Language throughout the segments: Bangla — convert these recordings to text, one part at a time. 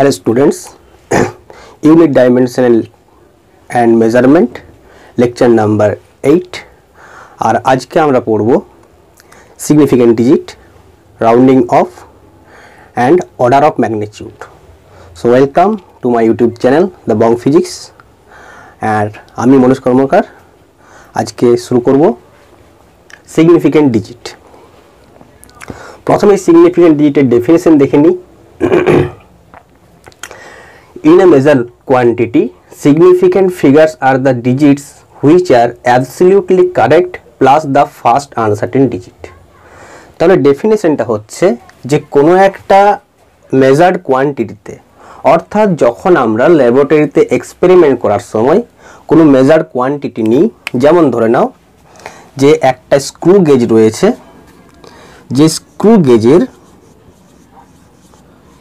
hello students unit dimensional and measurement lecture number 8 আর আজকে আমরা পড়ব significant digit rounding off and order of magnitude so welcome to my youtube channel the bong physics and আমি মনোজ কর্মকার আজকে শুরু করব significant digit প্রথমে significant digit এর definition দেখে নিই In a measured quantity, significant figures are the digits which are absolutely correct plus the first uncertain digit. তাহলে ডেফিনেশনটা হচ্ছে যে কোনো একটা মেজার্ড কোয়ান্টিটিতে অর্থাৎ যখন আমরা ল্যাবরেটরিতে এক্সপেরিমেন্ট করার সময় কোনো মেজার্ড কোয়ান্টিটি নিই যেমন ধরে নাও যে একটা স্ক্রু গেজ রয়েছে যে স্ক্রু গেজের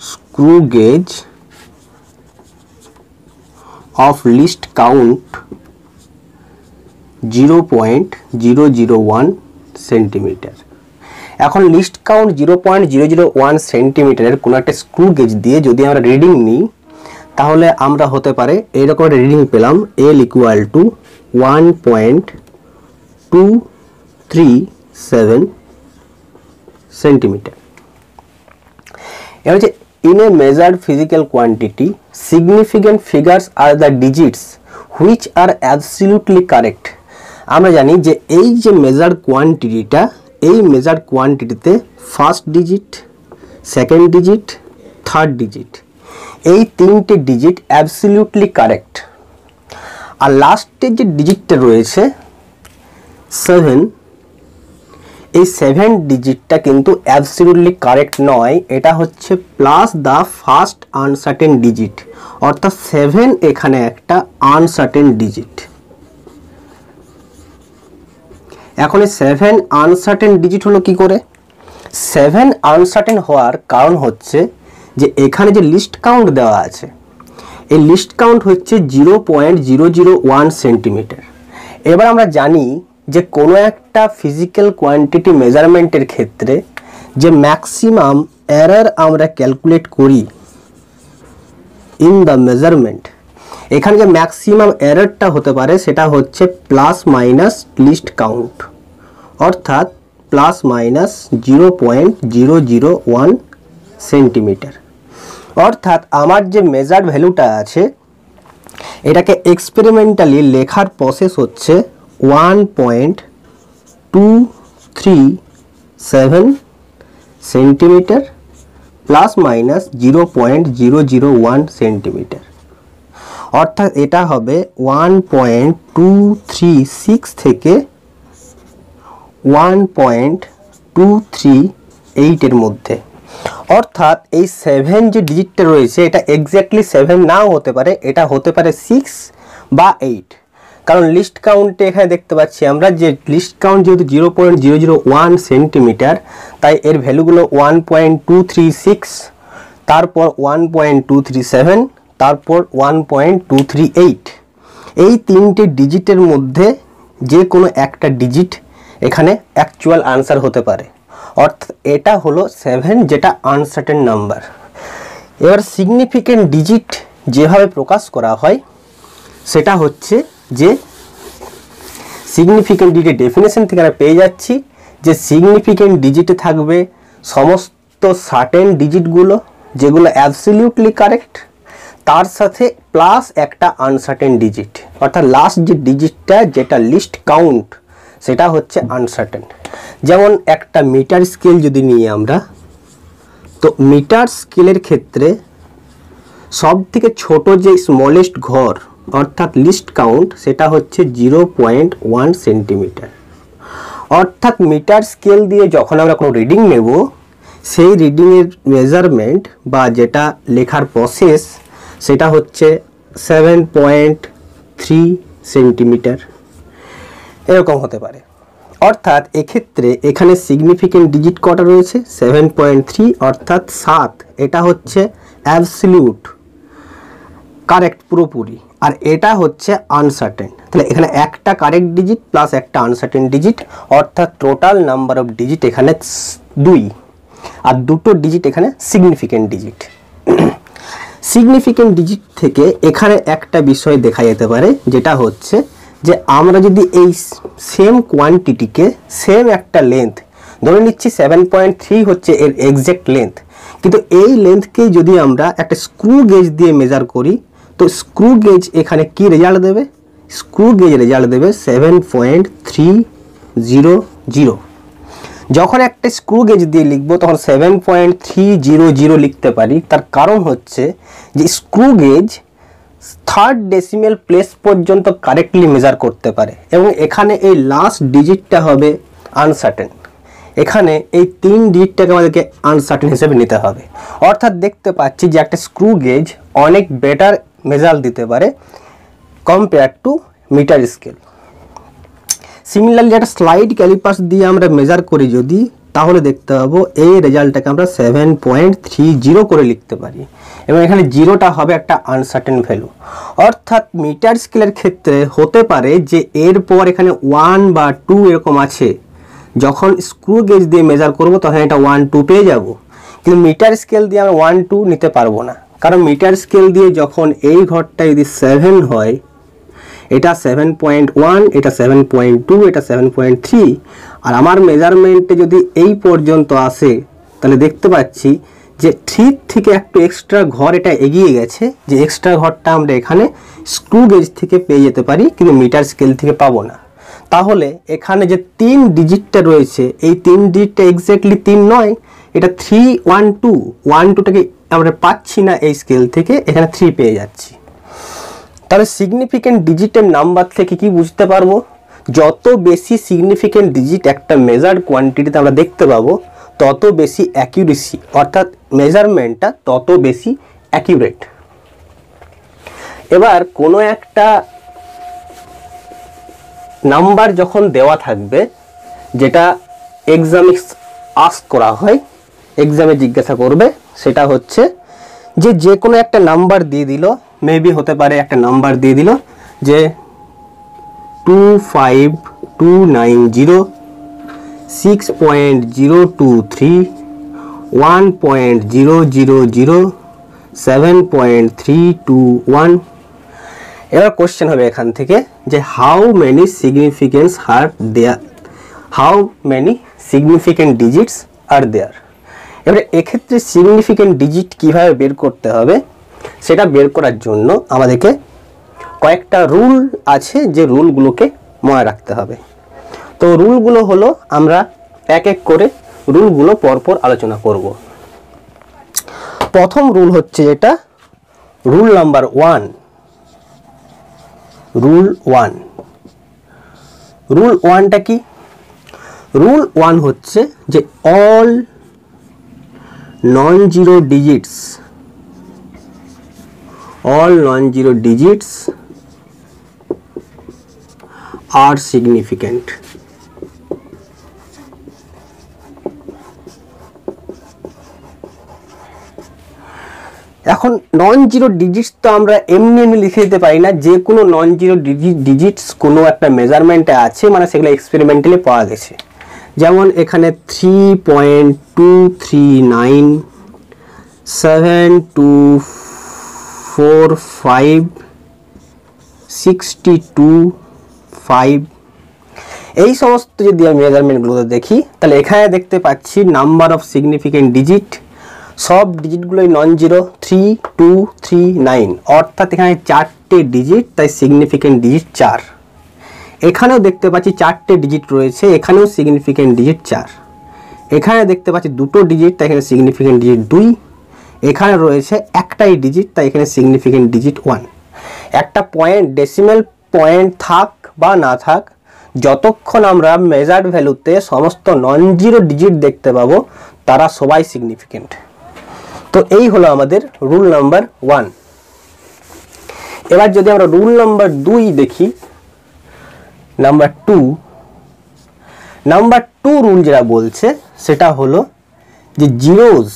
screw gauge of least count 0.001 centimetre এখন least count zero point zero zero one সেন্টিমিটারের কোনো একটা স্ক্রু গেজ দিয়ে যদি আমরা রিডিং নিই, তাহলে আমরা হতে পারে এইরকম একটা রিডিং পেলাম L equal to one point two three seven centimetre এবার হচ্ছে in a measured physical quantity, significant figures are the digits which are absolutely correct. আমরা জানি যে এই যে মেজার কোয়ান্টিটিটা এই measure কোয়ান্টিটিতে first digit second digit third digit এই তিনটে ডিজিট অ্যাবসলিউটলি কারেক্ট আর লাস্টের যে ডিজিটটা রয়েছে সেভেন এই সেভেন ডিজিটটা কিন্তু অ্যাবসলিউটলি কারেক্ট নয়। এটা হচ্ছে plus the first uncertain digit অর্থাৎ সেভেন এখানে একটা আনসার্টেন ডিজিট এখন এই সেভেন আনসার্টেন ডিজিট হলো কি করে? সেভেন আনসার্টেন হওয়ার কারণ হচ্ছে যে এখানে যে লিস্ট কাউন্ট দেওয়া আছে, এই লিস্ট কাউন্ট হচ্ছে zero point zero zero one centimetre এবার আমরা জানি যে কোনো একটা ফিজিক্যাল কোয়ান্টিটি মেজারমেন্টের ক্ষেত্রে যে ম্যাক্সিমাম এরার আমরা ক্যালকুলেট করি ইন দ্য মেজারমেন্ট এখানে যে ম্যাক্সিমাম এরারটা হতে পারে সেটা হচ্ছে প্লাস মাইনাস লিস্ট কাউন্ট অর্থাৎ plus minus zero point zero zero one centimetre অর্থাৎ আমার যে মেজার ভ্যালুটা আছে, এটাকে এক্সপেরিমেন্টালি লেখার প্রসেস হচ্ছে one point two three seven centimetre plus minus zero point zero zero one centimetre অর্থাৎ এটা হবে one point two three six থেকে ওয়ান পয়েন্ট টু থ্রি এইটের মধ্যে। অর্থাৎ এই সেভেন যে ডিজিটটা রয়েছে, এটা এক্স্যাক্টলি সেভেন নাও হতে পারে, এটা হতে পারে সিক্স বা এইট কারণ লিস্ট কাউন্টে এখানে দেখতে পাচ্ছি আমরা যে লিস্ট কাউন্ট যেহেতু zero point zero zero one centimetre তাই এর ভ্যালুগুলো one point two three six তারপর one point two three seven তারপর one point two three eight এই তিনটে ডিজিটের মধ্যে যে কোনো একটা ডিজিট এখানে অ্যাকচুয়াল আনসার হতে পারে। অর্থাৎ এটা হলো সেভেন যেটা আনসার্টেন নাম্বার এবার সিগনিফিকেন্ট ডিজিট যেভাবে প্রকাশ করা হয়, সেটা হচ্ছে যে সিগনিফিকেন্ট ডিজিটের ডেফিনেশন থেকে আমরা পেয়ে যাচ্ছি যে সিগনিফিকেন্ট ডিজিটে থাকবে সমস্ত সার্টেন ডিজিটগুলো যেগুলো অ্যাবসলিউটলি কারেক্ট তার সাথে প্লাস একটা আনসার্টেন ডিজিট অর্থাৎ লাস্ট যে ডিজিটটা যেটা লিস্ট কাউন্ট সেটা হচ্ছে আনসার্টেন যেমন একটা মিটার স্কেল যদি নিই আমরা, তো মিটার স্কেলের ক্ষেত্রে সব থেকে ছোট যে স্মলেস্ট ঘর অর্থাৎ লিস্ট কাউন্ট সেটা হচ্ছে জিরো পয়েন্ট ওয়ান সেন্টিমিটার। অর্থাৎ মিটার স্কেল দিয়ে যখন আমরা কোনো রিডিং নেব, সেই রিডিংয়ের মেজারমেন্ট বা যেটা লেখার প্রসেস, সেটা হচ্ছে সেভেন পয়েন্ট থ্রি সেন্টিমিটার। এরকম হতে পারে। অর্থাৎ এক্ষেত্রে এখানে সিগনিফিকেন্ট ডিজিট কটা রয়েছে? সেভেন পয়েন্ট থ্রি অর্থাৎ সাত। এটা হচ্ছে অ্যাবসলিউট কারেক্ট পুরোপুরি। আর এটা হচ্ছে আনসার্টেন তাহলে এখানে একটা কারেক্ট ডিজিট প্লাস একটা আনসার্টেন ডিজিট অর্থাৎ টোটাল নাম্বার অফ ডিজিট এখানে দুই। আর দুটো ডিজিট এখানে সিগনিফিকেন্ট ডিজিট সিগনিফিকেন্ট ডিজিট থেকে এখানে একটা বিষয় দেখা যেতে পারে, যেটা হচ্ছে যে আমরা যদি এই সেম কোয়ান্টিটিকে সেম একটা লেন্থ ধরে নিচ্ছি সেভেন পয়েন্ট থ্রি হচ্ছে এর এক্সাক্ট লেন্থ কিন্তু এই লেন্থকেই যদি আমরা একটা স্ক্রু গেজ দিয়ে মেজার করি তো স্ক্রু গেজ এখানে কি রেজাল্ট দেবে? স্ক্রু গেজ রেজাল্ট দেবে seven point three zero zero যখন একটা স্ক্রু গেজ দিয়ে লিখব, তখন seven point three zero zero লিখতে পারি। তার কারণ হচ্ছে যে screw gauge third decimal place পর্যন্ত কারেক্টলি মেজার করতে পারে। এবং এখানে এই লাস্ট ডিজিটটা হবে আনসার্টেন এখানে এই তিন ডিজিটটাকে আমাদেরকে আনসার্টেন হিসেবে নিতে হবে। অর্থাৎ দেখতে পাচ্ছি যে একটা স্ক্রু গেজ অনেক বেটার মেজাল্ট দিতে পারে compare to metre scale similarly একটা স্লাইড ক্যালিপাস দিয়ে আমরা মেজার করি যদি, তাহলে দেখতে পাবো এই রেজাল্টটাকে আমরা সেভেন পয়েন্ট থ্রি জিরো করে লিখতে পারি। এবং এখানে জিরোটা হবে একটা আনসার্টেন ভ্যালু অর্থাৎ মিটার স্কেলের ক্ষেত্রে হতে পারে যে এরপর এখানে ওয়ান বা টু এরকম আছে, যখন স্ক্রু গেজ দিয়ে মেজার করব, তখন এটা ওয়ান টু পেয়ে যাব। কিন্তু মিটার স্কেল দিয়ে আমরা ওয়ান টু নিতে পারব না। কারণ মিটার স্কেল দিয়ে যখন এই ঘরটা যদি সেভেন হয়, এটা সেভেন পয়েন্ট ওয়ান এটা সেভেন পয়েন্ট টু এটা সেভেন পয়েন্ট থ্রি আর আমার মেজারমেন্টে যদি এই পর্যন্ত আসে, তাহলে দেখতে পাচ্ছি যে থ্রির থেকে একটু এক্সট্রা ঘর এটা এগিয়ে গেছে, যে এক্সট্রা ঘরটা আমরা এখানে স্ক্রু গেজ থেকে পেয়ে যেতে পারি, কিন্তু মিটার স্কেল থেকে পাবো না। তাহলে এখানে যে তিন ডিজিটটা রয়েছে, এই তিন ডিজিটটা এক্স্যাক্টলি তিন নয়, এটা থ্রি ওয়ান টু ওয়ান টুটাকে আমরা পাচ্ছি না এই স্কেল থেকে, এখানে থ্রি পেয়ে যাচ্ছি। তাহলে সিগনিফিকেন্ট ডিজিটের নাম্বার থেকে কি বুঝতে পারব? যত বেশি সিগনিফিকেন্ট ডিজিট একটা মেজার্ড কোয়ান্টিটিতে আমরা দেখতে পাবো, তত বেশি অ্যাকিউরেসি অর্থাৎ মেজারমেন্টটা তত বেশি অ্যাকিউরেট এবার কোনো একটা নাম্বার যখন দেওয়া থাকবে, যেটা এক্সামে আস করা হয় এক্সামে জিজ্ঞাসা করবে সেটা হচ্ছে যে যে কোনো একটা নাম্বার দিয়ে দিল মেবি হতে পারে একটা নাম্বার দিয়ে দিল যে two five two nine zero six point zero two three one point zero zero zero seven point three two one এবার কোশ্চেন হবে এখান থেকে যে how many significance are there how many significant digits are there এবারে এক্ষেত্রে সিগনিফিকেন্ট ডিজিট কীভাবে বের করতে হবে, সেটা বের করার জন্য আমাদেরকে কয়েকটা রুল আছে যে রুলগুলোকে মনে রাখতে হবে। তো রুলগুলো হলো, আমরা এক এক করে রুলগুলো পরপর আলোচনা করব। প্রথম রুল হচ্ছে যেটা rule number one rule one rule ওয়ানটা কি? রুল ওয়ান হচ্ছে যে all zero digits all non-zero digits are significant. এখন নন জিরো ডিজিটস তো আমরা এমনি এমনি লিখে দিতে পারি না, যে কোনো নন জিরো ডিজিটস কোনো একটা মেজারমেন্টে আছে মানে সেগুলো এক্সপেরিমেন্টালি পাওয়া গেছে। যেমন এখানে three point two three nine seven two four five sixty two five এই সমস্ত যদি আমি মেজারমেন্টগুলো দেখি, তাহলে এখানে দেখতে পাচ্ছি নাম্বার অফ সিগনিফিকেন্ট ডিজিট সব ডিজিটগুলোই non zero three two three nine অর্থাৎ এখানে চারটে ডিজিট তাই সিগনিফিকেন্ট ডিজিট চার। এখানেও দেখতে পাচ্ছি চারটে ডিজিট রয়েছে, এখানেও সিগনিফিকেন্ট ডিজিট চার। এখানে দেখতে পাচ্ছি দুটো ডিজিট তাই এখানে সিগনিফিকেন্ট ডিজিট দুই। এখানে রয়েছে একটাই ডিজিট তাই এখানে সিগনিফিকেন্ট ডিজিট ওয়ান একটা পয়েন্ট ডেসিমেল পয়েন্ট থাক বা না থাক, যতক্ষণ আমরা মেজার্ড ভ্যালুতে সমস্ত নন জিরো ডিজিট দেখতে পাবো, তারা সবাই সিগনিফিকেন্ট তো এই হলো আমাদের রুল নাম্বার ওয়ান এবার যদি আমরা রুল নাম্বার দুই দেখি number two number two rule যেটা বলছে, সেটা হলো যে zeros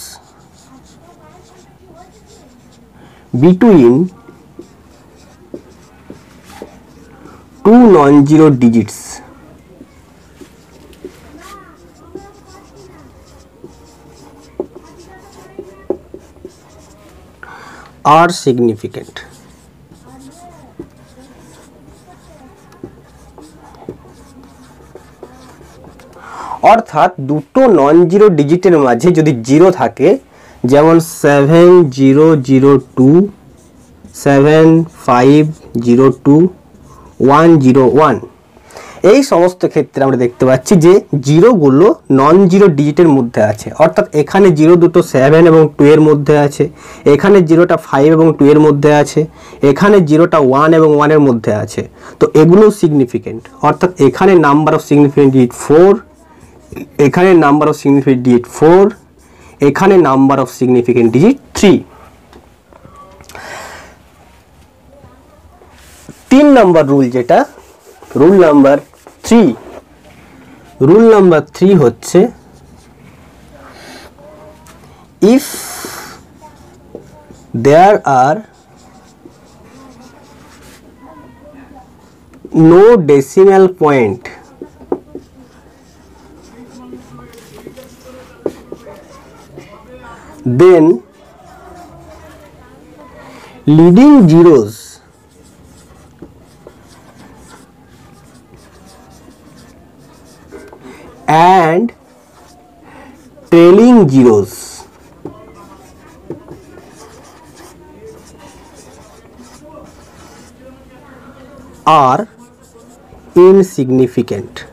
between two non-zero digits. আর সিগনিফিকেন্ট অর্থাৎ দুটো নন জিরো ডিজিটের মাঝে যদি জিরো থাকে, যেমন seven zero zero two seven five zero two one zero one এই সমস্ত ক্ষেত্রে আমরা দেখতে পাচ্ছি যে জিরোগুলো নন জিরো ডিজিটের মধ্যে আছে। অর্থাৎ এখানে জিরো দুটো সেভেন এবং টু এর মধ্যে আছে। এখানে জিরোটা ফাইভ এবং টু এর মধ্যে আছে। এখানে জিরোটা ওয়ান এবং ওয়ানের মধ্যে আছে। তো এগুলো সিগনিফিকেন্ট অর্থাৎ এখানে number of significant digit four এখানে number of significant digit four এখানে number of significant digit three তিন নাম্বার রুল যেটা rule number three rule number three হচ্ছে if there are no decimal point then leading zeros and trailing zeros. Are insignificant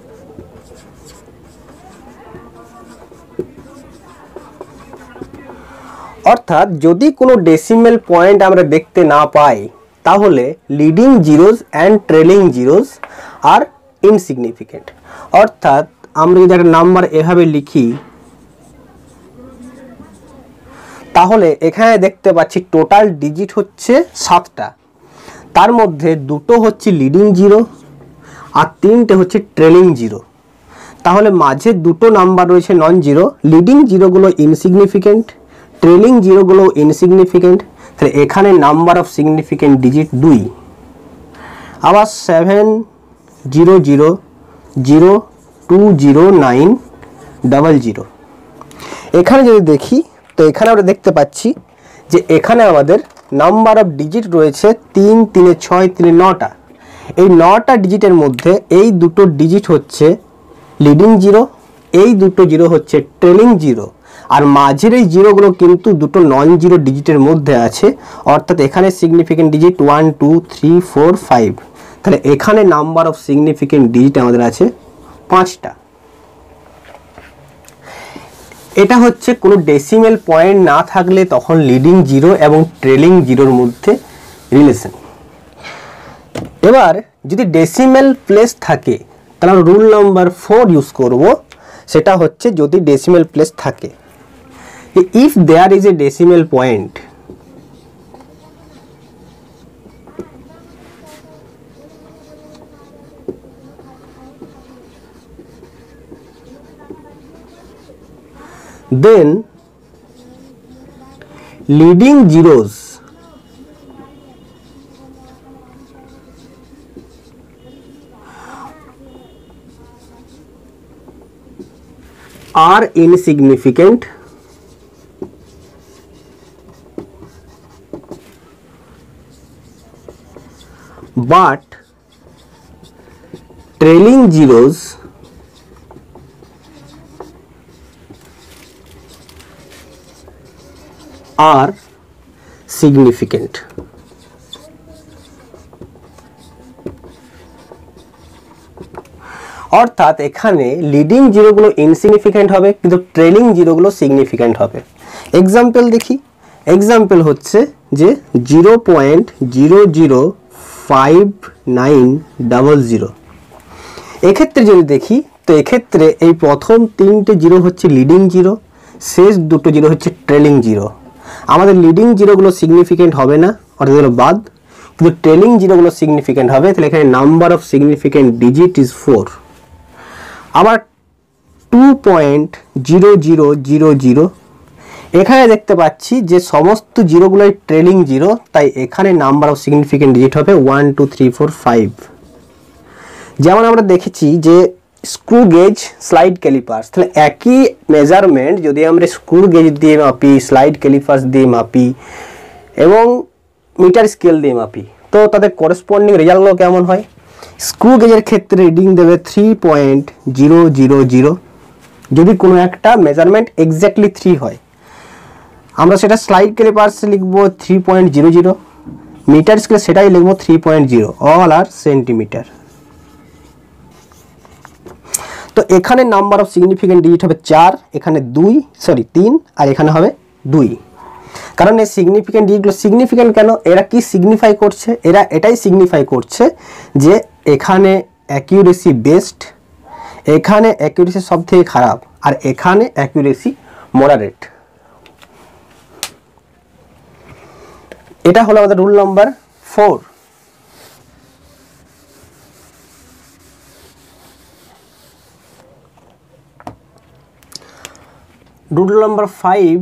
অর্থাৎ যদি কোনো ডেসিমেল পয়েন্ট আমরা দেখতে না পাই, তাহলে leading zeros and trailing zeros R insignificant অর্থাৎ আমরা যদি একটা নাম্বার এভাবে লিখি, তাহলে এখানে দেখতে পাচ্ছি টোটাল ডিজিট হচ্ছে সাতটা। তার মধ্যে দুটো হচ্ছে লিডিং জিরো আর তিনটে হচ্ছে ট্রেলিং জিরো তাহলে মাঝে দুটো নাম্বার রয়েছে নন জিরো লিডিং জিরোগুলো ইনসিগনিফিকেন্ট ট্রেলিং জিরোগুলো ইনসিগনিফিকেন্ট তাহলে এখানে নাম্বার অফ সিগনিফিকেন্ট ডিজিট দুই। আবার seven zero zero zero two zero nine double zero এখানে যদি দেখি, তো এখানে আমরা দেখতে পাচ্ছি যে এখানে আমাদের নাম্বার অফ ডিজিট রয়েছে তিন, তিনে ছয়, তিনে নটা। এই নটা ডিজিটের মধ্যে এই দুটো ডিজিট হচ্ছে লিডিং জিরো এই দুটো জিরো হচ্ছে ট্রেলিং জিরো আর মাঝের এই জিরোগুলো কিন্তু দুটো নন জিরো ডিজিটের মধ্যে আছে। অর্থাৎ এখানে significant digit one two three four five তাহলে এখানে নাম্বার অফ সিগনিফিকেন্ট ডিজিট আমাদের আছে পাঁচটা। এটা হচ্ছে কোনো ডেসিমেল পয়েন্ট না থাকলে তখন লিডিং জিরো এবং ট্রেলিং জিরোর মধ্যে রিলেশন এবার যদি ডেসিমেল প্লেস থাকে, তাহলে রুল নাম্বার ফোর ইউজ করব। সেটা হচ্ছে যদি ডেসিমেল প্লেস থাকে। If there is a decimal point then leading zeros are insignificant but, trailing zeros are significant. অর্থাৎ এখানে লিডিং জিরোগুলো ইনসিগনিফিক্যান্ট হবে, কিন্তু ট্রেলিং জিরোগুলো সিগনিফিক্যান্ট হবে। এক্সাম্পল দেখি। এক্সাম্পল হচ্ছে যে zero point zero zero five nine double zero এক্ষেত্রে যদি দেখি, তো এক্ষেত্রে এই প্রথম তিনটে জিরো হচ্ছে লিডিং জিরো শেষ দুটো জিরো হচ্ছে ট্রেলিং জিরো আমাদের লিডিং জিরোগুলো সিগনিফিকেন্ট হবে না, অর্থাৎ এগুলো বাদ। কিন্তু ট্রেলিং জিরোগুলো সিগনিফিকেন্ট হবে, তাহলে এখানে number of significant digit is four আবার two point zero zero zero zero এখানে দেখতে পাচ্ছি যে সমস্ত জিরোগুলোই ট্রেলিং জিরো তাই এখানে নাম্বার অফ সিগনিফিকেন্ট ডিজিট হবে one two three four five যেমন আমরা দেখেছি যে স্ক্রু গেজ স্লাইড ক্যালিপার্স তাহলে একই মেজারমেন্ট যদি আমরা স্ক্রু গেজ দিয়ে মাপি স্লাইড ক্যালিপার্স দিয়ে মাপি, এবং মিটার স্কেল দিয়ে মাপি, তো তাদের করেসপন্ডিং রেজাল্টগুলো কেমন হয়? স্ক্রু গেজের ক্ষেত্রে রিডিং দেবে three point zero zero zero যদি কোনো একটা মেজারমেন্ট এক্স্যাক্টলি থ্রি হয়। আমরা সেটা স্লাইড ক্যালিপার্সে লিখব three point zero zero metre স্কেলে সেটাই লিখব থ্রি পয়েন্ট জিরো অল আর সেন্টিমিটার তো এখানে নাম্বার অফ সিগনিফিকেন্ট ডিজিট হবে চার, এখানে দুই সরি তিন, আর এখানে হবে দুই। কারণ এই সিগনিফিকেন্ট ডিজিটগুলো সিগনিফিকেন্ট কেন? এরা কি সিগনিফাই করছে? এরা এটাই সিগনিফাই করছে যে এখানে অ্যাকিউরেসি বেস্ট এখানে অ্যাকিউরেসি সব থেকে খারাপ, আর এখানে অ্যাকিউরেসি মডারেট এটা হলো আমাদের rule number four rule number five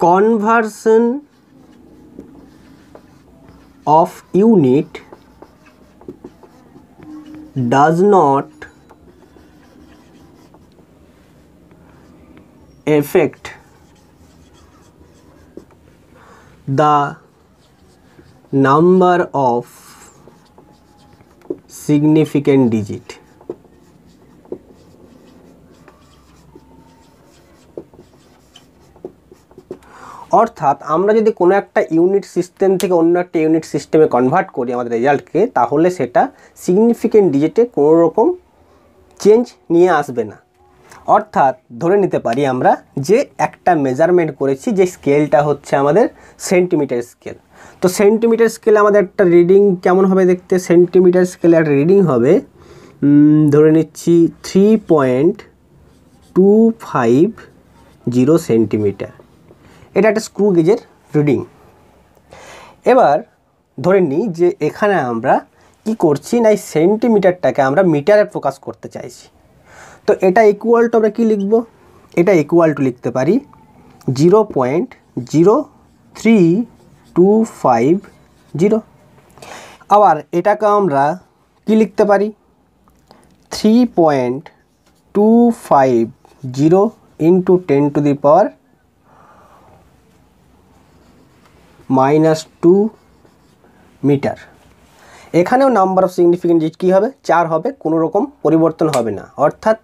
conversion of unit does not affect the number of significant digit অর্থাৎ আমরা যদি কোনো একটা ইউনিট সিস্টেম থেকে অন্য একটা ইউনিট সিস্টেমে কনভার্ট করি আমাদের রেজাল্টকে তাহলে সেটা সিগনিফিকেন্ট ডিজিটে কোনো রকম চেঞ্জ নিয়ে আসবে না। অর্থাৎ ধরে নিতে পারি আমরা যে একটা মেজারমেন্ট করেছি যে স্কেলটা হচ্ছে আমাদের সেন্টিমিটার স্কেল তো সেন্টিমিটার স্কেলে আমাদের একটা রিডিং কেমন হবে দেখতে? সেন্টিমিটার স্কেলে একটা রিডিং হবে ধরে নিচ্ছি three point two five zero centimetre এটা একটা স্ক্রু গেজের রিডিং এবার ধরে নিই যে এখানে আমরা কি করছি না এই সেন্টিমিটারটাকে আমরা মিটারে প্রকাশ করতে চাইছি। তো এটা ইকুয়াল টু আমরা কী লিখব? এটা ইকুয়াল টু লিখতে পারি zero point zero three two five zero আবার এটাকে আমরা কি লিখতে পারি? Three point two five zero into ten to the power minus two metre এখানেও নাম্বার অফ সিগনিফিকেন্ট কী হবে? চার হবে, কোনো রকম পরিবর্তন হবে না। অর্থাৎ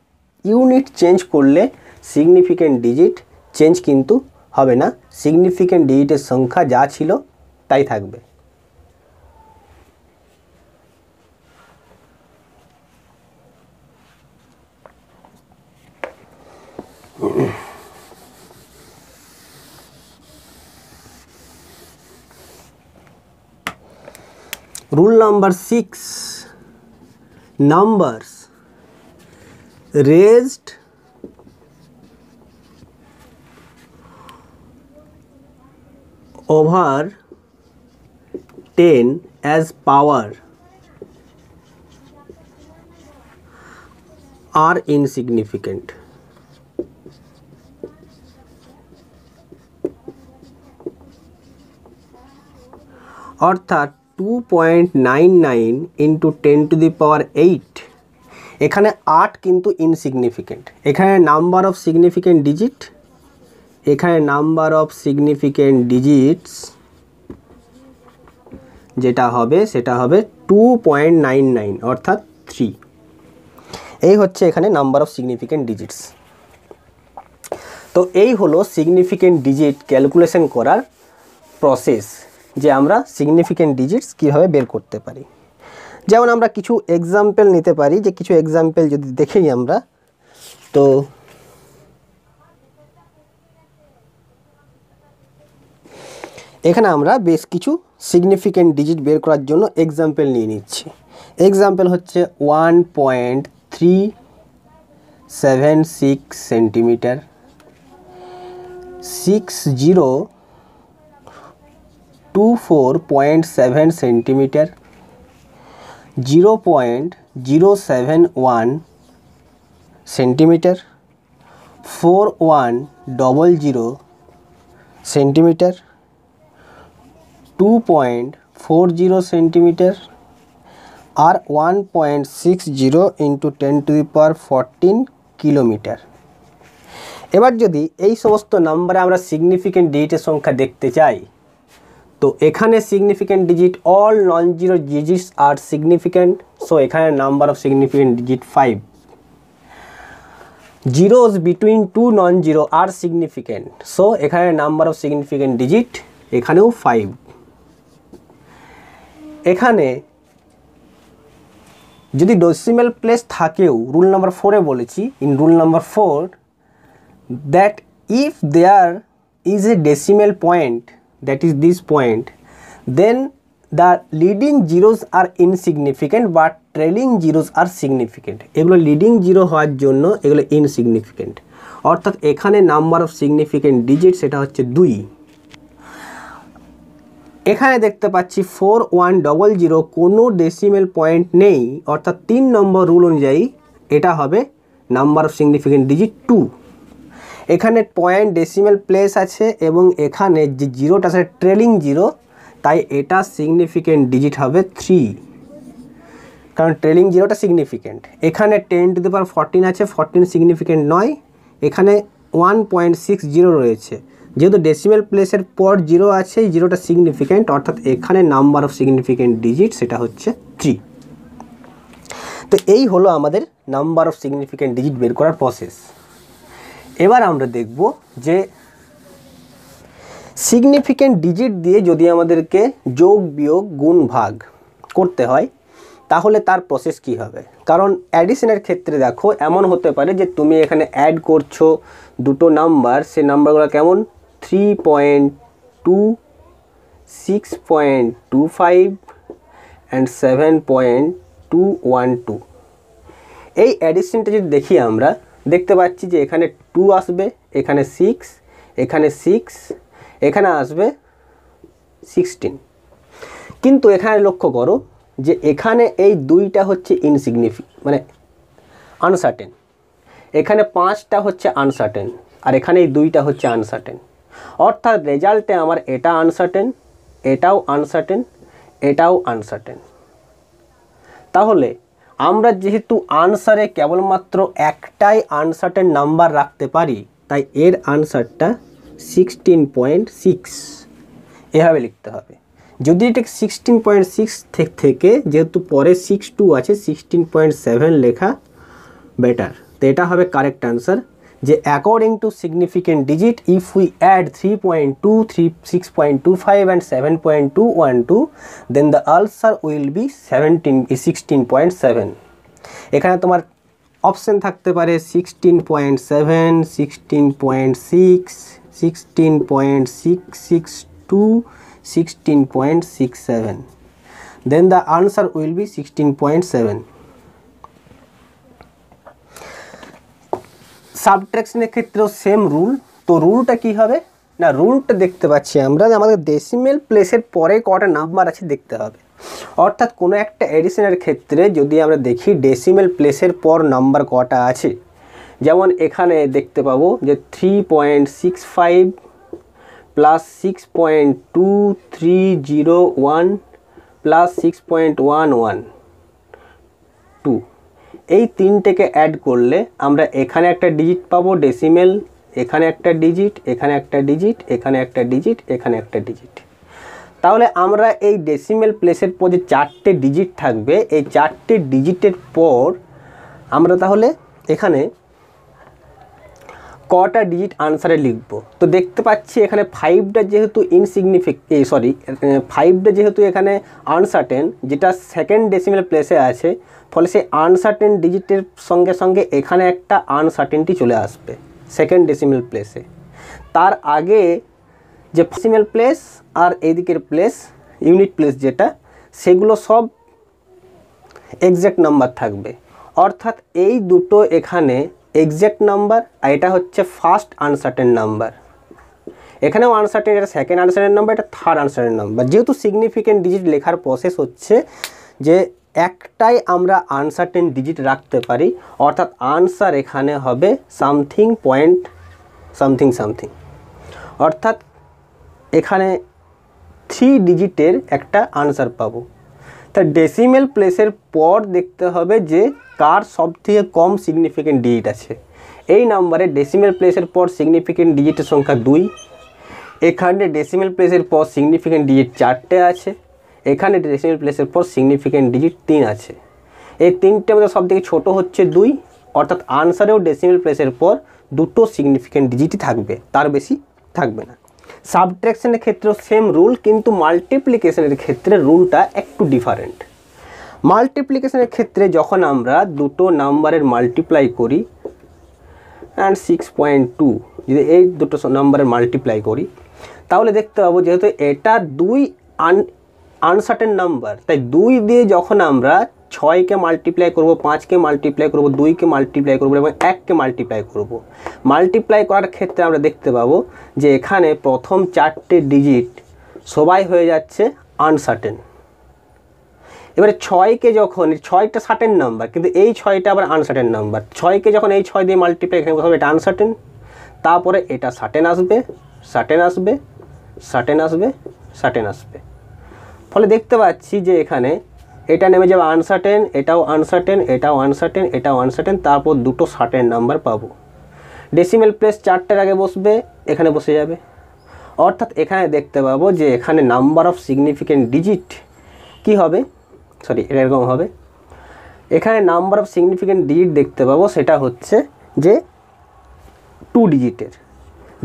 ইউনিট চেঞ্জ করলে সিগনিফিকেন্ট ডিজিট চেঞ্জ কিন্তু হবে না। সিগনিফিকেন্ট ডিজিটের সংখ্যা যা ছিল তাই থাকবে। rule number 6 numbers raised over 10 as power are insignificant অর্থাৎ two point nine nine into ten to the power eight এখানে আট কিন্তু ইনসিগনিফিকেন্ট এখানে নাম্বার অফ সিগনিফিকেন্ট ডিজিট এখানে নাম্বার অফ সিগনিফিকেন্ট ডিজিটস যেটা হবে, সেটা হবে টু পয়েন্ট নাইন নাইন অর্থাৎ থ্রি এই হচ্ছে এখানে নাম্বার অফ সিগনিফিকেন্ট ডিজিটস তো এই হলো সিগনিফিকেন্ট ডিজিট ক্যালকুলেশন করার প্রসেস যে আমরা সিগনিফিকেন্ট ডিজিটস কীভাবে বের করতে পারি। যেমন আমরা কিছু এক্সাম্পল নিতে পারি, যে কিছু এক্সাম্পল যদি দেখেই আমরা, তো এখানে আমরা বেশ কিছু সিগনিফিকেন্ট ডিজিট বের করার জন্য এক্সাম্পল নিয়ে নিচ্ছি। এক্সাম্পল হচ্ছে one point three seven six centimetre six zero two four point seven centimetre zero point zero seven one centimetre four one double zero centimetre two point four zero centimetre R one point six zero into ten to the power fourteen kilometre এবার যদি এই সমস্ত নাম্বারে আমরা সিগনিফিকেন্ট ডিজিটের সংখ্যা দেখতে চাই তো এখানে significant digit all non zero digits are significant so এখানে number of significant digit five zeros between two non zero are significant so এখানে নাম্বার অফ সিগনিফিকেন্ট ডিজিট এখানেও ফাইভ এখানে যদি ডেসিমেল প্লেস থাকেও রুল নাম্বার ফোরে বলেছি in rule number four that if there is a decimal point that is this point then the leading zeros are insignificant but trailing zeros are significant এগুলো লিডিং জিরো হওয়ার জন্য এগুলো ইনসিগনিফিকেন্ট অর্থাৎ এখানে নাম্বার অফ সিগনিফিকেন্ট ডিজিট সেটা হচ্ছে দুই। এখানে দেখতে পাচ্ছি ফোর ওয়ান ডবল জিরো কোনো ডেসিমেল পয়েন্ট নেই। অর্থাৎ তিন নম্বর রুল অনুযায়ী এটা হবে number of significant digit two এখানে পয়েন্ট ডেসিমেল প্লেস আছে এবং এখানে যে জিরোটা আছে ট্রেলিং জিরো তাই এটা সিগনিফিকেন্ট ডিজিট হবে থ্রি কারণ ট্রেলিং জিরোটা সিগনিফিকেন্ট এখানে ten to the power fourteen আছে ফরটিন সিগনিফিকেন্ট নয়। এখানে ওয়ান পয়েন্ট সিক্স জিরো রয়েছে। যেহেতু ডেসিমেল প্লেসের পর জিরো আছে, এই জিরোটা সিগনিফিকেন্ট অর্থাৎ এখানে নাম্বার অফ সিগনিফিকেন্ট ডিজিট সেটা হচ্ছে থ্রি তো এই হলো আমাদের নাম্বার অফ সিগনিফিকেন্ট ডিজিট বের করার প্রসেস এবার আমরা দেখব যে সিগনিফিকেন্ট ডিজিট দিয়ে যদি আমাদেরকে যোগ বিয়োগ গুণ ভাগ করতে হয়, তাহলে তার প্রসেস কি হবে? কারণ অ্যাডিশনের ক্ষেত্রে দেখো, এমন হতে পারে যে তুমি এখানে অ্যাড করছ দুটো নাম্বার সে নাম্বারগুলো কেমন? Three point two six point two five and seven point two one two এই অ্যাডিশনটা যদি দেখি আমরা, দেখতে পাচ্ছি যে এখানে টু আসবে, এখানে সিক্স এখানে সিক্স এখানে আসবে সিক্সটিন কিন্তু এখানে লক্ষ্য করো যে এখানে এই দুইটা হচ্ছে ইনসিগনিফি মানে আনসার্টেন এখানে পাঁচটা হচ্ছে আনসার্টেন আর এখানে এই দুইটা হচ্ছে আনসার্টেন অর্থাৎ রেজাল্টে আমার এটা আনসার্টেন এটাও আনসার্টেন এটাও আনসার্টেন তাহলে আমরা যেহেতু আনসারে কেবলমাত্র একটাই আনসারটের নাম্বার রাখতে পারি, তাই এর আনসারটা সিক্সটিন পয়েন্ট সিক্স এভাবে লিখতে হবে। যদি এটা সিক্সটিন পয়েন্ট সিক্স থেকে যেহেতু পরে সিক্স টু আছে সিক্সটিন পয়েন্ট সেভেন লেখা বেটার তো এটা হবে কারেক্ট আনসার যে according to significant digit if we add three point two three six point two five and seven point two one two then the answer will be seventeen sixteen point seven এখানে তোমার অপশান থাকতে পারে sixteen point seven sixteen point six sixteen point six six two sixteen point six seven then the answer will be sixteen point seven সাবট্র্যাকশনের ক্ষেত্রেও সেম রুল তো রুলটা কি হবে? না রুলটা দেখতে পাচ্ছি আমরা আমাদের ডেসিমেল প্লেসের পরে কটা নাম্বার আছে দেখতে হবে। অর্থাৎ কোনো একটা এডিশনের ক্ষেত্রে যদি আমরা দেখি ডেসিমেল প্লেসের পর নাম্বার কটা আছে, যেমন এখানে দেখতে পাবো যে three point six five plus six point two three zero one plus six point one one two এই তিনটেকে অ্যাড করলে আমরা এখানে একটা ডিজিট পাবো ডেসিমেল এখানে একটা ডিজিট এখানে একটা ডিজিট এখানে একটা ডিজিট এখানে একটা ডিজিট তাহলে আমরা এই ডেসিমেল প্লেসের পর যে চারটে ডিজিট থাকবে। এই চারটে ডিজিটের পর আমরা তাহলে এখানে কটা ডিজিট আনসারে লিখব? তো দেখতে পাচ্ছি এখানে ফাইভটা যেহেতু ইনসিগনিফিক সরি ফাইভটা যেহেতু এখানে আনসার্টেন যেটা সেকেন্ড ডেসিমেল প্লেসে আছে, ফলে সেই আনসার্টেন ডিজিটের সঙ্গে সঙ্গে এখানে একটা আনসার্টেনটি চলে আসবে সেকেন্ড ডেসিমেল প্লেসে তার আগে যে ডেসিমেল প্লেস আর এইদিকের প্লেস ইউনিট প্লেস যেটা, সেগুলো সব এক্স্যাক্ট নাম্বার থাকবে। অর্থাৎ এই দুটো এখানে এক্স্যাক্ট নাম্বার আর এটা হচ্ছে ফার্স্ট আনসার্টেন নাম্বার এখানেও আনসার্টেন এটা সেকেন্ড আনসার্টেন নাম্বার এটা থার্ড আনসার্টেন নাম্বার যেহেতু সিগনিফিকেন্ট ডিজিট লেখার প্রসেস হচ্ছে যে একটাই আমরা আনসার্টেন ডিজিট রাখতে পারি, অর্থাৎ আনসার এখানে হবে সামথিং পয়েন্ট সামথিং সামথিং অর্থাৎ এখানে থ্রি ডিজিটের একটা আনসার পাবো। তা ডেসিমেল প্লেসের পর দেখতে হবে যে কার সব থেকে কম সিগনিফিকেন্ট ডিজিট আছে। এই নাম্বারে ডেসিমেল প্লেসের পর সিগনিফিকেন্ট ডিজিটের সংখ্যা দুই। এখানে ডেসিমেল প্লেসের পর সিগনিফিকেন্ট ডিজিট চারটে আছে। এখানে ডেসিমেল প্লেসের পর সিগনিফিকেন্ট ডিজিট তিন আছে। এই তিনটে মধ্যে সব থেকে ছোটো হচ্ছে দুই। অর্থাৎ আনসারেও ডেসিমেল প্লেসের পর দুটো সিগনিফিকেন্ট ডিজিটই থাকবে, তার বেশি থাকবে না। সাবট্রাকশনের ক্ষেত্রেও সেম রুল কিন্তু মাল্টিপ্লিকেশনের ক্ষেত্রে রুলটা একটু ডিফারেন্ট মাল্টিপ্লিকেশনের ক্ষেত্রে যখন আমরা দুটো নাম্বারের মাল্টিপ্লাই করি অ্যান্ড সিক্স পয়েন্ট টু যদি এই দুটো নাম্বারের মাল্টিপ্লাই করি, তাহলে দেখতে পাবো যেহেতু এটা দুই আন আনসার্টেন নাম্বার তাই দুই দিয়ে যখন আমরা ছয়কে মাল্টিপ্লাই করব, পাঁচকে মাল্টিপ্লাই করব, দুইকে মাল্টিপ্লাই করব এবং এককে মাল্টিপ্লাই করব। মাল্টিপ্লাই করার ক্ষেত্রে আমরা দেখতে পাবো যে এখানে প্রথম চারটে ডিজিট সবাই হয়ে যাচ্ছে আনসার্টেন এবারে ছয়কে যখন, ছয়টা সার্টেন নাম্বার কিন্তু এই ছয়টা আবার আনসার্টেন নাম্বার ছয়কে যখন এই ছয় দিয়ে মাল্টিপ্লাই এখানে কোথাও এটা আনসার্টেন তারপরে এটা সার্টেন আসবে সার্টেন আসবে সার্টেন আসবে সার্টেন আসবে। ফলে দেখতে পাচ্ছি যে এখানে এটা নেমে যাবে আনসার্টেন এটাও আনসার্টেন এটাও আনসার্টেন এটাও আনসার্টেন তারপর দুটো সার্টেন নাম্বার পাবো। ডেসিমেল প্লেস চারটের আগে বসবে, এখানে বসে যাবে। অর্থাৎ এখানে দেখতে পাবো যে এখানে নাম্বার অফ সিগনিফিকেন্ট ডিজিট কি হবে? সরি এরকম হবে। এখানে নাম্বার অফ সিগনিফিকেন্ট ডিজিট দেখতে পাবো, সেটা হচ্ছে যে টু ডিজিটের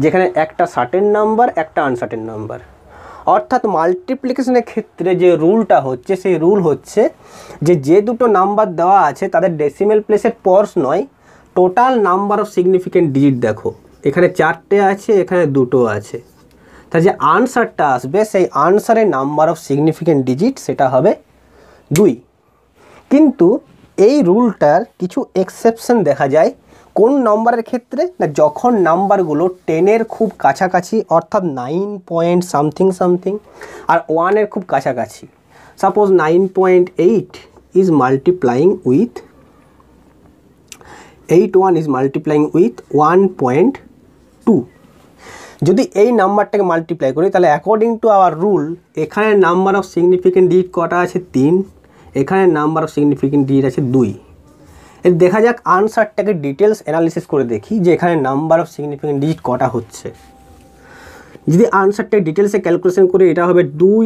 যেখানে একটা সার্টেন নাম্বার একটা আনসার্টেন নাম্বার অর্থাৎ মাল্টিপ্লিকেশনের ক্ষেত্রে যে রুলটা হচ্ছে, সেই রুল হচ্ছে যে যে দুটো নাম্বার দেওয়া আছে, তাদের ডেসিমেল প্লেসের পর্স নয় total number of significant digit দেখো। এখানে চারটে আছে, এখানে দুটো আছে। তা যে আনসারটা আসবে, সেই আনসারের নাম্বার অফ সিগনিফিকেন্ট ডিজিট সেটা হবে দুই। কিন্তু এই রুলটার কিছু এক্সেপশন দেখা যায়। কোন নম্বরের ক্ষেত্রে? না, যখন নাম্বারগুলো টেনের খুব কাছাকাছি, অর্থাৎ নাইন পয়েন্ট সামথিং সামথিং আর ওয়ানের খুব কাছাকাছি। Suppose nine point eight is multiplying with eight one is multiplying with one point two যদি এই নাম্বারটাকে মাল্টিপ্লাই করি, তাহলে অ্যাকর্ডিং টু আওয়ার রুল এখানে নাম্বার অফ সিগনিফিকেন্ট ডিট কটা আছে? তিন। এখানে নাম্বার অফ সিগনিফিকেন্ট ডিট আছে দুই। দেখা যাক আনসারটাকে ডিটেলস অ্যানালিসিস করে দেখি যে এখানে নাম্বার অফ সিগনিফিকেন্ট ডিজিট কটা হচ্ছে। যদি আনসারটাকে ডিটেলসে ক্যালকুলেশন করি, এটা হবে দুই,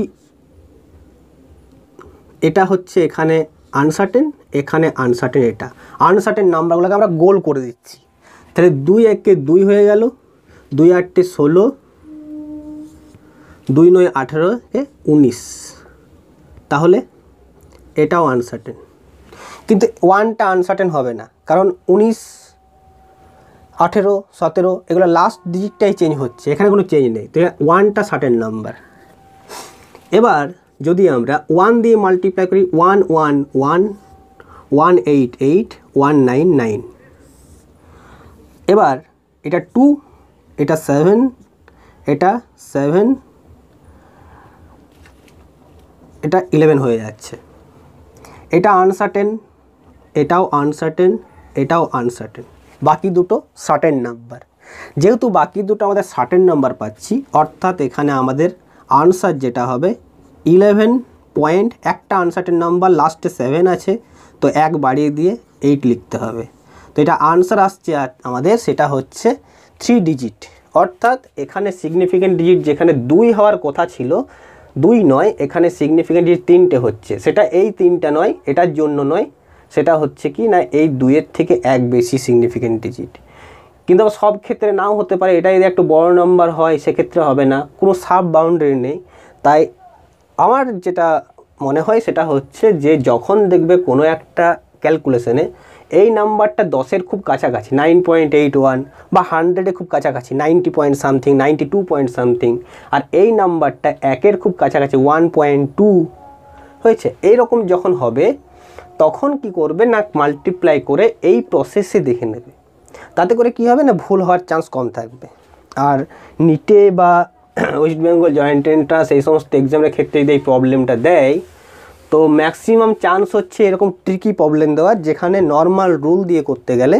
এটা হচ্ছে এখানে আনসার্টেন এখানে আনসার্টেন এটা। আনসার্টেন নাম্বারগুলোকে আমরা গোল করে দিচ্ছি। তাহলে দুই একে দুই হয়ে গেল, দুই আটটে ষোলো, দুই নয় আঠেরোকে উনিশ। তাহলে এটাও আনসার্টেন কিন্তু ওয়ানটা আনসার্টেন হবে না। কারণ উনিশ, আঠেরো, সতেরো, এগুলো লাস্ট ডিজিটটাই চেঞ্জ হচ্ছে। এখানে কোনো চেঞ্জ নেই। তো ওয়ানটা সার্টেন নাম্বার এবার যদি আমরা ওয়ান দিয়ে মাল্টিপ্লাই করি one one one one eight eight one nine nine এবার এটা টু এটা সেভেন এটা সেভেন এটা ইলেভেন হয়ে যাচ্ছে। এটা আনসার্টেন এটাও আনসার্টেন এটাও আনসার্টেন বাকি দুটো সার্টেন নাম্বার যেহেতু বাকি দুটো আমাদের সার্টেন নাম্বার পাচ্ছি, অর্থাৎ এখানে আমাদের আনসার যেটা হবে ইলেভেন পয়েন্ট একটা আনসার্টেন নাম্বার লাস্টে সেভেন আছে, তো এক বাড়িয়ে দিয়ে এইট লিখতে হবে। তো এটা আনসার আসছে আমাদের সেটা হচ্ছে থ্রি ডিজিট অর্থাৎ এখানে সিগনিফিকেন্ট ডিজিট যেখানে দুই হওয়ার কথা ছিল, দুই নয়, এখানে সিগনিফিকেন্ট ডিজিট তিনটে হচ্ছে। সেটা এই তিনটা নয়, এটার জন্য নয় সেটা হচ্ছে কি না, এই দুইয়ের থেকে এক বেশি সিগনিফিকেন্ট ডিজিট কিন্তু সব ক্ষেত্রে নাও হতে পারে এটা যদি একটু বড় নম্বর হয়, সেক্ষেত্রে হবে না। কোনো সাব বাউন্ডারি নেই। তাই আমার যেটা মনে হয় সেটা হচ্ছে যে, যখন দেখবে কোনো একটা ক্যালকুলেশনে এই নাম্বারটা দশের খুব কাছাকাছি নাইন পয়েন্ট এইট ওয়ান বা হান্ড্রেডে খুব কাছাকাছি ninety point something ninety two point something আর এই নাম্বারটা একের খুব কাছাকাছি ওয়ান পয়েন্ট টু হয়েছে। এইরকম যখন হবে তখন কি করবে না মাল্টিপ্লাই করে এই প্রসেসে দেখে নেবে। তাতে করে কি হবে না ভুল হওয়ার চান্স কম থাকবে। আর নিটে বা ওয়েস্ট বেঙ্গল জয়েন্ট এন্ট্রান্স এই সমস্ত এক্সামের ক্ষেত্রে যদি এই প্রবলেমটা দেয়, তো ম্যাক্সিমাম চান্স হচ্ছে এরকম ট্রিকি প্রবলেম দেওয়ার, যেখানে নর্মাল রুল দিয়ে করতে গেলে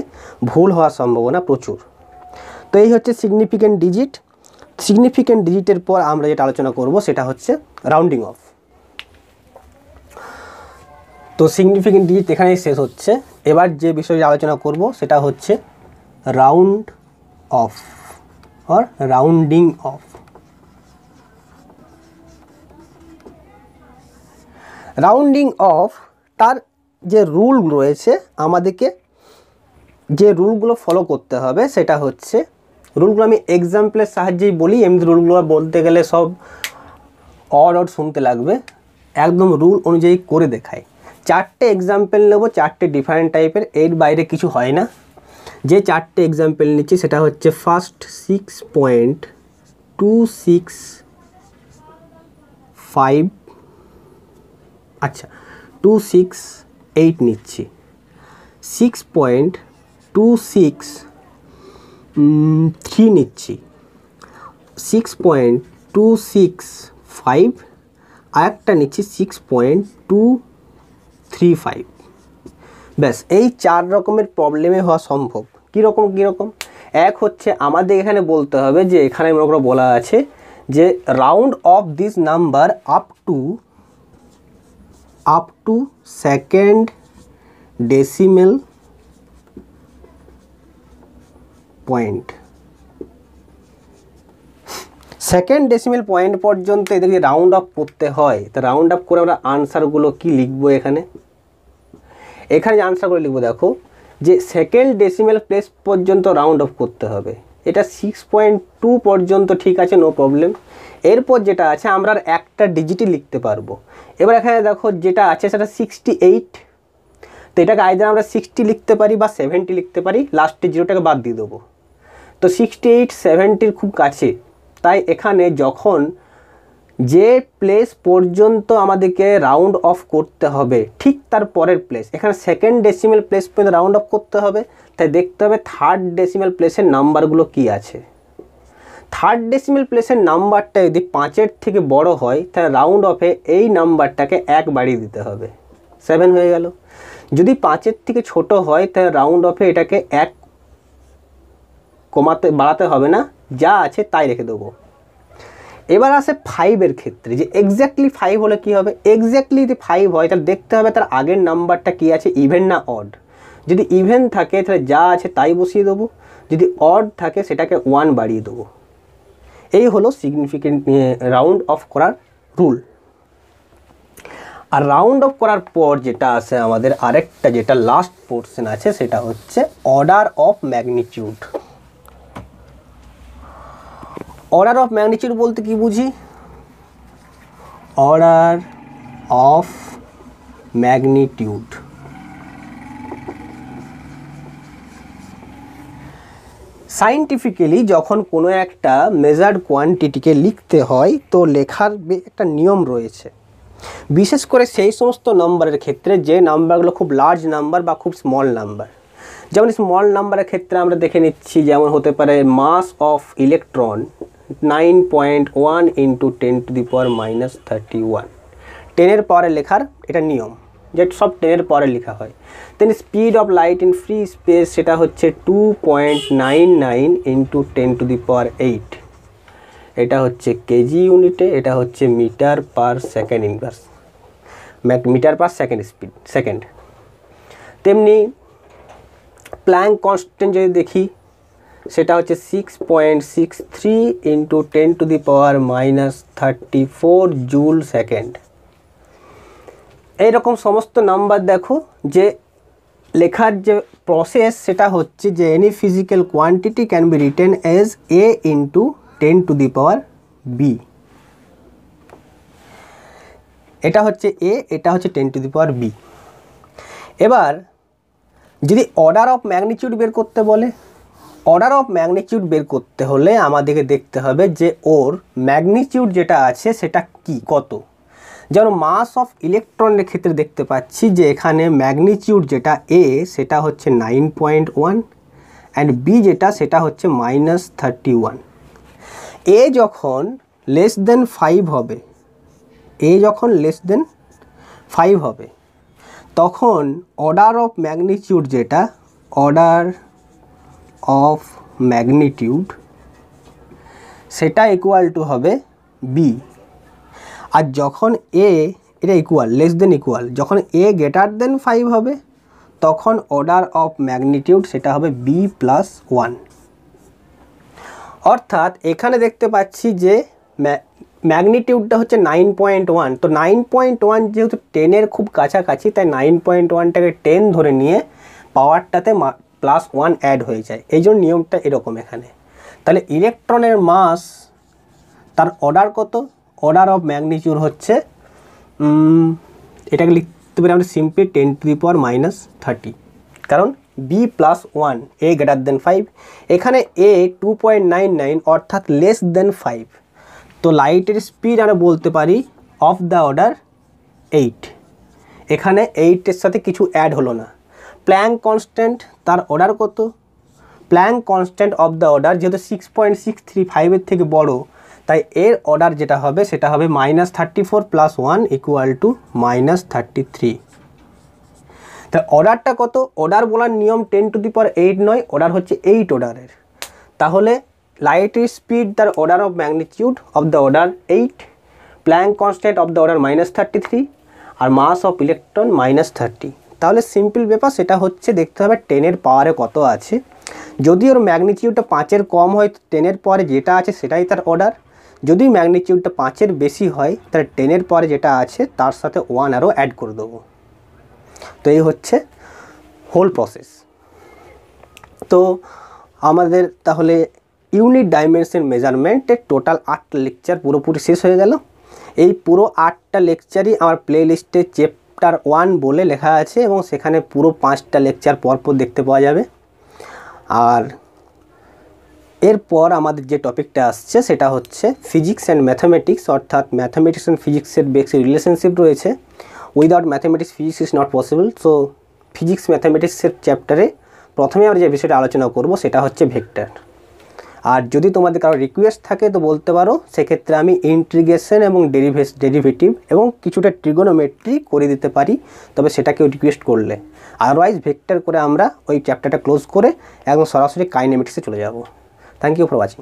ভুল হওয়ার সম্ভাবনা প্রচুর। তো এই হচ্ছে সিগনিফিকেন্ট ডিজিট সিগনিফিকেন্ট ডিজিটের পর আমরা যেটা আলোচনা করব সেটা হচ্ছে রাউন্ডিং অফ তো সিগনিফিকেন্ট ডিজিট এখানেই শেষ হচ্ছে। এবার যে বিষয়ে আলোচনা করব, সেটা হচ্ছে round off or rounding off rounding off তার যে রুল রয়েছে, আমাদেরকে যে রুলগুলো ফলো করতে হবে, সেটা হচ্ছে রুলগুলো আমি এক্সাম্পলের সাহায্যেই বলি, এমনি রুলগুলো বলতে গেলে সব অড অড শুনতে লাগবে। একদম রুল অনুযায়ী করে দেখায় চারটে এক্সাম্পল নেব চারটে ডিফারেন্ট টাইপের এর বাইরে কিছু হয় না। যে চারটে এক্সাম্পল নিচ্ছি, সেটা হচ্ছে first six point two six five আচ্ছা টু সিক্স এইট নিচ্ছি। Six point two six three নিচ্ছি। Six point two six five আরেকটা নিচ্ছি six point two three five ব্যাস, এই চার রকমের প্রবলেমে হওয়া সম্ভব। কীরকম কীরকম? এক হচ্ছে আমাদের এখানে বলতে হবে যে, এখানে মনে করো বলা আছে যে round off this number up to up to second decimal point second decimal point পর্যন্ত এদেরকে রাউন্ড অফ করতে হয়। তা রাউন্ড অফ করে আমরা আনসারগুলো কি লিখব এখানে? এখানে যে আনসারগুলো লিখব, দেখো, যে সেকেন্ড ডেসিমেল প্লেস পর্যন্ত রাউন্ড অফ করতে হবে। এটা সিক্স পয়েন্ট টু পর্যন্ত ঠিক আছে নো প্রবলেম এরপর যেটা আছে, আমরা আর একটা ডিজিটই লিখতে পারব। এবার এখানে দেখো, যেটা আছে, সেটা সিক্সটি এইট তো এটাকে আইদার আমরা সিক্সটি লিখতে পারি বা সেভেন্টি লিখতে পারি লাস্টে জিরোটাকে বাদ দিয়ে দেবো। তো সিক্সটি এইট সেভেন্টির খুব কাছে। তাই এখানে যখন যে প্লেস পর্যন্ত আমাদেরকে রাউন্ড অফ করতে হবে, ঠিক তার পরের প্লেস এখানে সেকেন্ড ডেসিমেল প্লেস পর্যন্ত রাউন্ড অফ করতে হবে, তাই দেখতে হবে থার্ড ডেসিমেল প্লেসের নাম্বারগুলো কি আছে। থার্ড ডেসিমেল প্লেসের নাম্বারটা যদি পাঁচের থেকে বড় হয়, তাহলে রাউন্ড অফে এই নাম্বারটাকে এক বাড়িয়ে দিতে হবে। সেভেন হয়ে গেল। যদি পাঁচের থেকে ছোট হয়, তাহলে রাউন্ড অফে এটাকে এক কমাতে, বাড়াতে হবে না। যা আছে তাই রেখে দেবো। এবার আসে ফাইভের ক্ষেত্রে, যে এক্স্যাক্টলি ফাইভ হলে কী হবে? এক্স্যাক্টলি যদি ফাইভ হয়, তাহলে দেখতে হবে তার আগের নাম্বারটা কী আছে ইভেন না অড যদি ইভেন থাকে, তাহলে যা আছে তাই বসিয়ে দেবো। যদি অড থাকে, সেটাকে ওয়ান বাড়িয়ে দেবো। এই হলো সিগনিফিকেন্ট রাউন্ড অফ করার রুল আর রাউন্ড অফ করার পর যেটা আছে আমাদের আরেকটা, যেটা লাস্ট পোর্শন আছে, সেটা হচ্ছে order of magnitude order of magnitude বলতে কি বুঝি? অর্ডার অফ ম্যাগনিটিউড সাইন্টিফিক্যালি যখন কোনো একটা মেজার্ড কোয়ান্টিটিকে লিখতে হয়, তো লেখার একটা নিয়ম রয়েছে। বিশেষ করে সেই সমস্ত নাম্বারের ক্ষেত্রে যে নাম্বারগুলো খুব লার্জ নাম্বার বা খুব স্মল নাম্বার যেমন স্মল নাম্বারের ক্ষেত্রে আমরা দেখে নিচ্ছি, যেমন হতে পারে mass of electron nine point one into ten to the power minus thirty one টেনের পরে লেখার এটা নিয়ম, যে সব টেনের পরে লেখা হয়। Then speed of light in free space সেটা হচ্ছে two point nine nine into ten to the power eight এটা হচ্ছে কেজি ইউনিটে এটা হচ্ছে metre per second inverse metre per second speed second তেমনি প্ল্যাঙ্ক কনস্ট্যান্ট যদি দেখি সেটা হচ্ছে six point six three into ten to the power minus thirty four joule second এইরকম সমস্ত নাম্বার দেখো, যে লেখার যে প্রসেস সেটা হচ্ছে যে any physical quantity can be written as A into ten to the power B এটা হচ্ছে এ এটা হচ্ছে ten to the power B এবার, যদি অর্ডার অফ ম্যাগনিচিউড বের করতে বলে অর্ডার অফ ম্যাগনিচিউড বের করতে হলে আমাদেরকে দেখতে হবে যে ওর ম্যাগনিচিউড যেটা আছে সেটা কি, কত। যেমন মাস অফ ইলেকট্রনের ক্ষেত্রে দেখতে পাচ্ছি যে এখানে ম্যাগনিচিউড যেটা এ সেটা হচ্ছে nine point one and B যেটা সেটা হচ্ছে মাইনাস থার্টি ওয়ান এ যখন লেস দেন ফাইভ হবে এ যখন লেস দেন ফাইভ হবে, তখন অর্ডার অফ ম্যাগনিটিউড যেটা অর্ডার অফ ম্যাগনিটিউড সেটা ইকুয়াল টু হবে বি আর যখন এ এটা ইকুয়াল লেস দেন ইকুয়াল যখন এ গ্রেটার দেন ফাইভ হবে, তখন অর্ডার অফ ম্যাগনিটিউড সেটা হবে বি প্লাস ওয়ান অর্থাৎ এখানে দেখতে পাচ্ছি যে ম্যাগনিটিউডটা হচ্ছে নাইন পয়েন্ট ওয়ান তো নাইন পয়েন্ট ওয়ান যেহেতু টেনের খুব কাছাকাছি, তাই নাইন পয়েন্ট ওয়ানটাকে টেন ধরে নিয়ে পাওয়ারটাতে প্লাস ওয়ান অ্যাড হয়ে যায়। এই জন্য নিয়মটা এরকম এখানে। তাহলে ইলেকট্রনের মাস তার অর্ডার কত? অর্ডার অফ ম্যাগনিটিউড হচ্ছে এটাকে লিখতে পারি আমরা simply ten to the power minus thirty কারণ B plus one A greater than five এখানে A two point nine nine অর্থাৎ লেস দেন ফাইভ তো লাইটের স্পিড আমরা বলতে পারি অফ দ্য অর্ডার এইট এখানে এইটের সাথে কিছু অ্যাড হলো না। প্ল্যাং কনস্ট্যান্ট তার অর্ডার কত? Planck constant of the order যেহেতু সিক্স পয়েন্ট সিক্স থ্রি ফাইভের থেকে বড়, তাই এর অর্ডার যেটা হবে সেটা হবে minus thirty four plus one equal to minus thirty three তা অর্ডারটা কত? অর্ডার বলার নিয়ম ten to the power eight নয় অর্ডার হচ্ছে এইট অর্ডারের তাহলে লাইটের স্পিড তার order of magnitude of the order eight Planck constant of the order minus thirty three R mass of electron minus thirty তাহলে সিম্পল ব্যাপার সেটা হচ্ছে দেখতে হবে টেনের পাওয়ারে কত আছে। যদি ওর ম্যাগনিটিউডটা পাঁচের কম হয় টেনের পরে যেটা আছে সেটাই তার অর্ডার যদি ম্যাগনিটিউডটা পাঁচের বেশি হয়, তাহলে টেনের পরে যেটা আছে তার সাথে ওয়ান আরও অ্যাড করে দেবো। তো এই হচ্ছে হোল প্রসেস তো আমাদের তাহলে ইউনিট ডাইমেনশন মেজারমেন্টের টোটাল আটটা লেকচার পুরোপুরি শেষ হয়ে গেল। এই পুরো আটটা লেকচারই আমার প্লে লিস্টে চ্যাপ্টার ওয়ান বলে লেখা আছে এবং সেখানে পুরো পাঁচটা লেকচার পরপর দেখতে পাওয়া যাবে। আর এরপর আমাদের যে টপিকটা আসছে সেটা হচ্ছে ফিজিক্স অ্যান্ড ম্যাথামেটিক্স অর্থাৎ ম্যাথামেটিক্স অ্যান্ড ফিজিক্সের বেশি রিলেশনশিপ রয়েছে। Without mathematics physics is not possible so physics ম্যাথামেটিক্সের চ্যাপ্টারে প্রথমে আমরা যে বিষয়টা আলোচনা করব সেটা হচ্ছে ভেক্টর আর যদি তোমাদের কারও রিকোয়েস্ট থাকে তো বলতে পারো, সেক্ষেত্রে আমি ইন্টিগ্রেশন এবং ডেরিভেস ডেরিভেটিভ এবং কিছুটা ট্রিগোনোমেট্রি করে দিতে পারি, তবে সেটাকেও রিকোয়েস্ট করলে। আদারওয়াইজ ভেক্টর করে আমরা ওই চ্যাপ্টারটা ক্লোজ করে একদম সরাসরি কাইনেমেটিক্সে চলে যাব। Thank you for watching